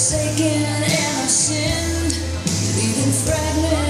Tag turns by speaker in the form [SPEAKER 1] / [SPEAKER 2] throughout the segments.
[SPEAKER 1] forsaken and I sinned, leaving fragments.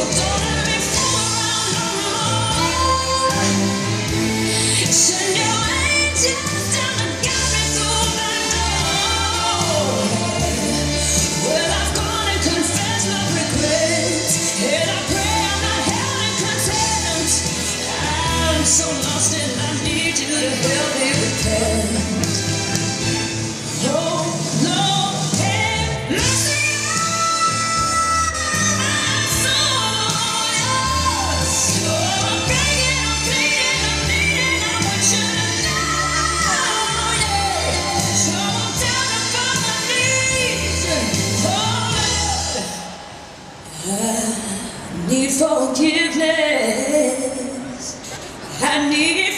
[SPEAKER 1] you. I need